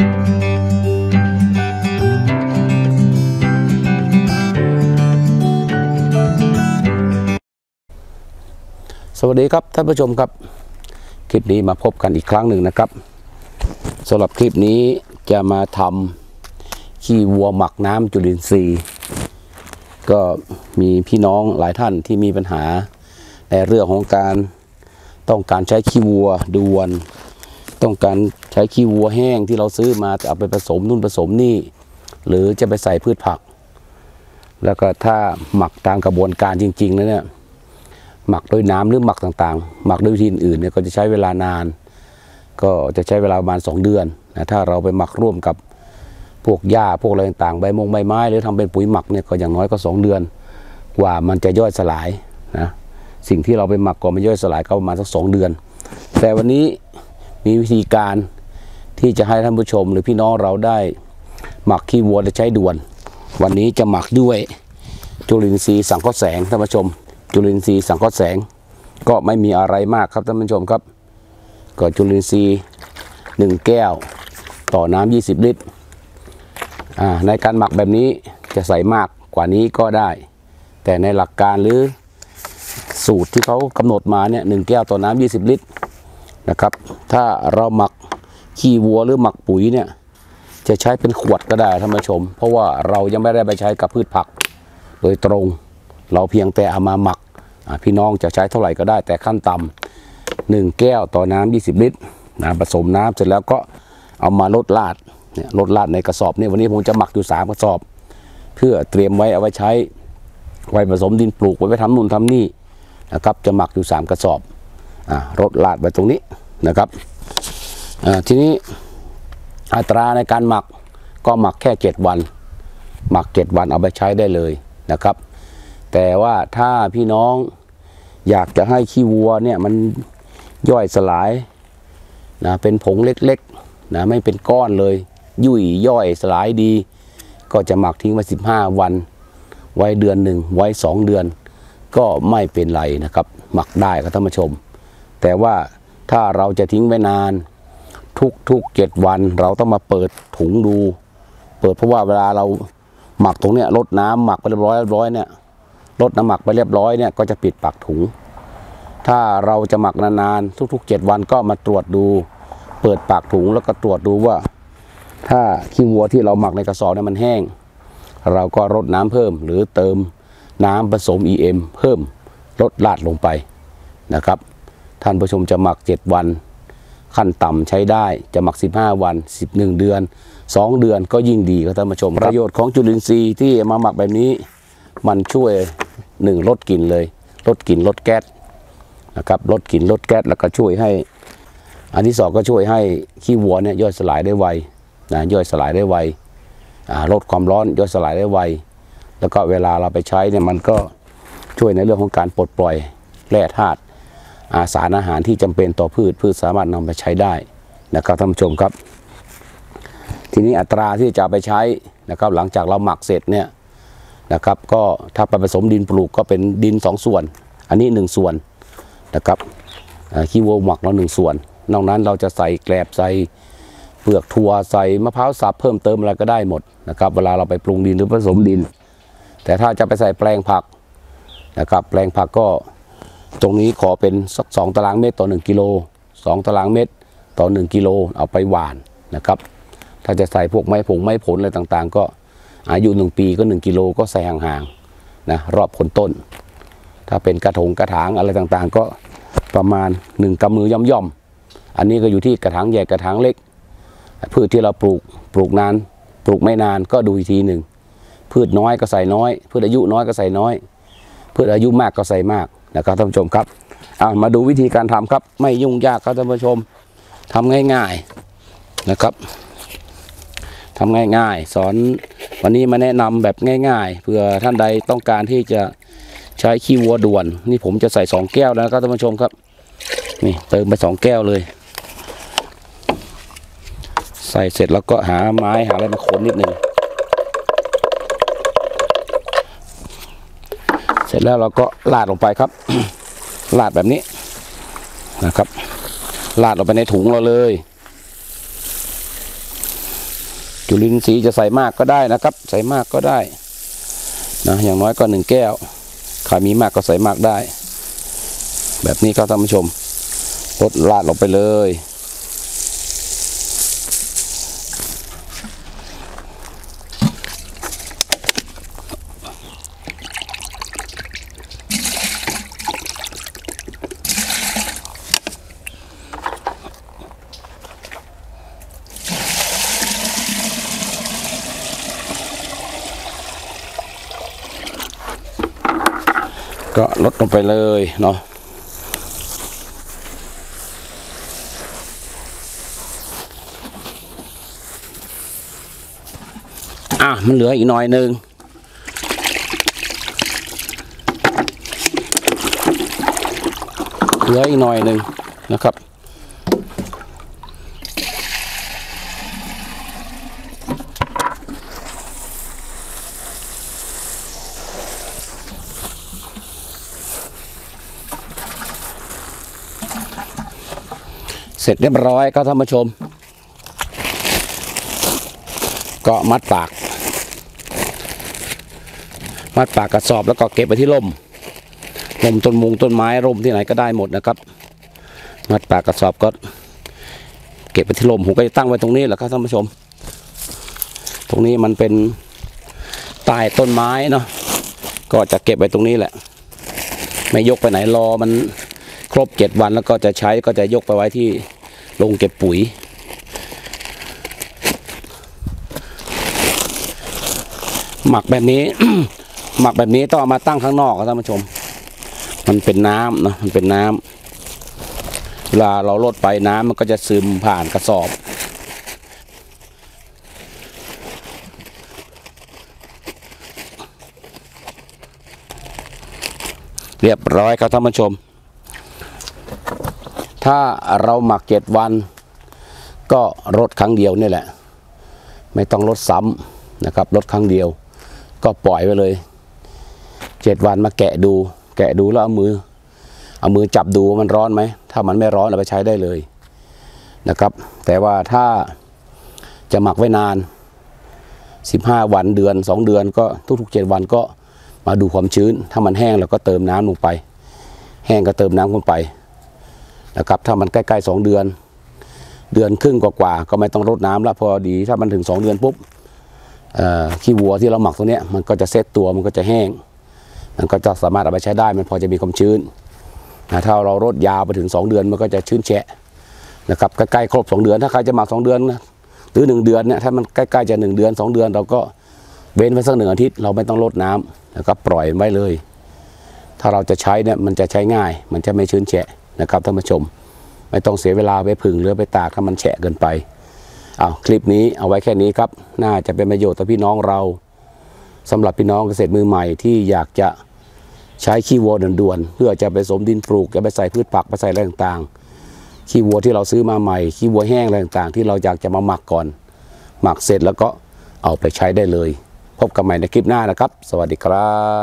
สวัสดีครับท่านผู้ชมครับ คลิปนี้มาพบกันอีกครั้งหนึ่งนะครับสำหรับคลิปนี้จะมาทำขี้วัวหมักน้ำจุลินทรีย์ ก็มีพี่น้องหลายท่านที่มีปัญหาในเรื่องของการต้องการใช้ขี้วัวดวน ต้องการใช้ขี้วัวแห้งที่เราซื้อมาจะเอาไปผสมนู่นผสมนี่ หรือจะไปใส่พืชผัก แล้วก็ถ้าหมักตามกระบวนการจริงๆแล้วเนี่ยหมักด้วยน้ำหรือหมักต่างๆ หมักด้วยวิธีอื่นเนี่ยก็จะใช้เวลานาน ก็จะใช้เวลาประมาณ 2 เดือนนะถ้าเราไปหมักร่วมกับพวกหญ้าพวกอะไรต่างๆใบมงใบไม้ หรือทำเป็นปุ๋ยหมักเนี่ยก็อย่างน้อยก็ 2 เดือน กว่ามันจะย่อยสลายนะสิ่งที่เราไปหมักก่อนมันย่อยสลายก็ประมาณสักสเดือน แต่วันนี้ มีวิธีการที่จะให้ท่านผู้ชมหรือพี่น้องเราได้หมักขี้วัวและใช้ด่วน วันนี้จะหมักด้วยจุลินทรีย์สังเคราะห์แสงท่านผู้ชม จุลินทรีย์สังเคราะห์แสง ก็ไม่มีอะไรมากครับท่านผู้ชมครับก็จุลินทรีย์หนึ่งแก้ว ต่อน้ำ20 ลิตรอ่าในการหมักแบบนี้จะใส่มากกว่านี้ก็ได้ แต่ในหลักการหรือสูตรที่เขากำหนดมาเนี่ยหนึ่งแก้วต่อน้ำ20 ลิตร นะครับ ถ้าเราหมักขี้วัวหรือหมักปุ๋ยเนี่ย จะใช้เป็นขวดก็ได้ท่านผู้ชม เพราะว่าเรายังไม่ได้ไปใช้กับพืชผัก โดยตรงเราเพียงแต่เอามาหมักพี่น้องจะใช้เท่าไหร่ก็ได้ แต่ขั้นต่ำหนึ่งแก้วต่อน้ำ20 ลิตรนะผสมน้ำเสร็จแล้วก็เอามาลดลาดเนี่ยลดลาดในกระสอบเนี่ยวันนี้ผมจะหมักอยู่ 3 กระสอบ เพื่อเตรียมไว้เอาไว้ใช้ไว้ผสมดินปลูกไว้ไปทำนู่นทำนี่นะครับจะหมักอยู่ 3 กระสอบ รดลาดไว้ตรงนี้นะครับทีนี้อัตราในการหมักก็หมักแค่ 7 วัน หมัก 7 วันเอาไปใช้ได้เลยนะครับ แต่ว่าถ้าพี่น้องอยากจะให้ขี้วัวเนี่ยมันย่อยสลายนะเป็นผงเล็กๆนะไม่เป็นก้อนเลย ยุ่ยย่อยสลายดี ก็จะหมักทิ้งไว้ 15 วัน ไว้เดือนหนึ่งไว้ 2 เดือน ก็ไม่เป็นไรนะครับ หมักได้ครับท่านผู้ชม แต่ว่าถ้าเราจะทิ้งไว้นาน ทุกทุกเจ็ดวันเราต้องมาเปิดถุงดู เปิดเพราะว่าเวลาเราหมักตรงเนี้ยลดน้ำหมักไปเรียบร้อยเรียบร้อยเนี่ยลดน้ำหมักไปเรียบร้อยเนี่ยก็จะปิดปากถุง ถ้าเราจะหมักนานๆทุกๆ 7 วันก็มาตรวจดู เปิดปากถุงแล้วก็ตรวจดูว่า ถ้าขี้วัวที่เราหมักในกระสอบเนี่ยมันแห้ง เราก็รดน้ำเพิ่ม หรือเติมน้ำผสม EM เพิ่มลดลาดลงไปนะครับ ท่านผู้ชมจะหมัก 7 วัน ขั้นต่ำใช้ได้จะหมัก 15 วัน 11 เดือน 2 เดือนก็ยิ่งดีครับท่านผู้ชม ประโยชน์ของจุลินทรีย์ที่มาหมักแบบนี้มันช่วยหนึ่งลดกลิ่นเลยลดกลิ่นลดแก๊สนะครับลดกลิ่นลดแก๊สแล้วก็ช่วยให้ อันที่สองก็ช่วยให้ขี้วัวเนี่ยย่อยสลายได้ไวนะย่อยสลายได้ไวอ่าลดความร้อนย่อยสลายได้ไวแล้วก็เวลาเราไปใช้เนี่ยมันก็ช่วยในเรื่องของการปลดปล่อยแร่ธาตุอา สารอาหารที่จำเป็นต่อพืชพืชสามารถนำไปใช้ได้นะครับท่านผู้ชมครับ ทีนี้อัตราที่จะไปใช้นะครับหลังจากเราหมักเสร็จเนี่ยนะครับก็ถ้าไปผสมดินปลูกก็เป็นดิน 2 ส่วน อันนี้ 1 ส่วนนะครับขี้วัวหมักเราหนึ่งส่วน นอกนั้นเราจะใส่แกลบใส่เปลือกถั่วใส่มะพร้าวสับเพิ่มเติมอะไรก็ได้หมดนะครับเวลาเราไปปรุงดินหรือผสมดิน แต่ถ้าจะไปใส่แปลงผักนะครับแปลงผักก็ ตรงนี้ขอเป็นสักสองตารางเมตรต่อ 1กิโลสองตารางเมตรต่อ 1กิโลเอาไปหว่านนะครับ ถ้าจะใส่พวกไม้ผงไม้ผลอะไรต่างๆ ก็อายุหนึ่งปีก็ 1กิโลก็ใส่ห่างๆนะรอบคนต้น ถ้าเป็นกระถงกระถางอะไรต่างๆ ก็ประมาณ 1กำมือย่อมๆอันนี้ก็อยู่ที่กระถางใหญ่กระถางเล็ก พืชที่เราปลูกปลูกนาน ปลูกไม่นานก็ดูอีกทีหนึ่งพืชน้อยก็ใส่น้อย พืชอายุน้อยก็ใส่น้อย พืชอายุมากก็ใส่มาก นะครับท่านผู้ชมครับอะมาดูวิธีการทำครับ ไม่ยุ่งยากครับท่านผู้ชมทำง่ายๆนะครับทำง่ายๆ สอนวันนี้มาแนะนำแบบง่ายๆเผื่อท่านใดต้องการที่จะใช้ขี้วัวด่วน นี่ผมจะใส่สองแก้วแล้วนะครับท่านผู้ชมครับ นี่เติมไปสองแก้วเลย ใส่เสร็จแล้วก็หาไม้หาอะไรมาคนนิดหนึ่ง เสร็จแล้วเราก็ลาดลงไปครับ ลาดแบบนี้นะครับ ลาดลงไปในถุงเราเลย จุลินทรีย์จะใส่มากก็ได้นะครับ ใส่มากก็ได้นะอย่างน้อยก็หนึ่งแก้วใครมีมากก็ใส่มากได้ แบบนี้ครับท่านผู้ชมลดลาดลงไปเลย ก็ลดลงไปเลยเนาะอะมันเหลืออีกหน่อยหนึ่งเหลืออีกหน่อยหนึ่งนะครับ ร็จเรียบร้อยก็ท่านผู้ชม ก็มัดปาก มัดปากกระสอบแล้วก็เก็บไปที่ร่มร่มต้นมุงต้นไม้ร่มที่ไหนก็ได้หมดนะครับ มัดปากกระสอบก็เก็บไปที่ร่มผมก็จะตั้งไว้ตรงนี้แหละครับท่านผู้ชม ตรงนี้มันเป็นใต้ต้นไม้เนาะ ก็จะเก็บไว้ตรงนี้แหละ ไม่ยกไปไหนรอมันครบเจ็ดวันแล้วก็จะใช้ก็จะยกไปไว้ที่ โรงเก็บปุ๋ย หมักแบบนี้ หมักแบบนี้ต้องเอามาตั้งข้างนอกครับท่านผู้ชม มันเป็นน้ำเนาะมันเป็นน้ำเวลาเราลดไปน้ำมันก็จะซึมผ่านกระสอบเรียบร้อยครับท่านผู้ชม ถ้าเราหมักเจ็ดวัน ก็รดครั้งเดียวนี่แหละ ไม่ต้องรดซ้ำนะครับรดครั้งเดียว ก็ปล่อยไปเลยเจ็ดวันมาแกะดู แกะดูแล้วเอามือ เอามือจับดูว่ามันร้อนไหม ถ้ามันไม่ร้อนเอาไปใช้ได้เลยนะครับ แต่ว่าถ้าจะหมักไว้นาน 15 วันเดือน 2 เดือนก็ทุกๆ 7 วันก็มาดูความชื้น ถ้ามันแห้งเราก็เติมน้ำลงไป แห้งก็เติมน้ำลงไป นะครับถ้ามันใกล้ๆ 2 เดือน เดือนครึ่งกว่าๆก็ไม่ต้องรดน้ำละพอดีถ้ามันถึง 2 เดือนปุ๊บขี้วัวที่เราหมักตรงเนี้ยมันก็จะเซตตัวมันก็จะแห้ง มันก็จะสามารถเอาไปใช้ได้ มันพอจะมีความชื้นนะถ้าเรารดยาวไปถึง 2 เดือนมันก็จะชื้นแฉะนะครับใกล้ๆครบ 2 เดือน ถ้าใครจะหมัก 2 เดือนนะหรือ 1 เดือนเนี่ยถ้ามันใกล้ๆจะ 1 เดือน 2 เดือน เราก็เว้นไว้สักหนึ่งอาทิตย์เราไม่ต้องรดน้ำแล้วก็ปล่อยไว้เลย ถ้าเราจะใช้เนี่ยมันจะใช้ง่าย มันจะไม่ชื้นแฉะ นะครับท่านผู้ชม ไม่ต้องเสียเวลาไปผึ่งหรือไปตากให้มันแฉะเกินไปเอาคลิปนี้เอาไว้แค่นี้ครับ น่าจะเป็นประโยชน์ต่อพี่น้องเราสำหรับพี่น้องเกษตรมือใหม่ที่อยากจะใช้ขี้วัวด่วนๆเพื่อจะไปสมดินปลูกจะไปใส่พืชผักไปใส่อะไรต่างๆขี้วัวที่เราซื้อมาใหม่ขี้วัวแห้งอะไรต่างๆ ที่เราอยากจะมาหมักก่อน หมักเสร็จแล้วก็เอาไปใช้ได้เลย พบกันใหม่ในคลิปหน้านะครับ สวัสดีครับ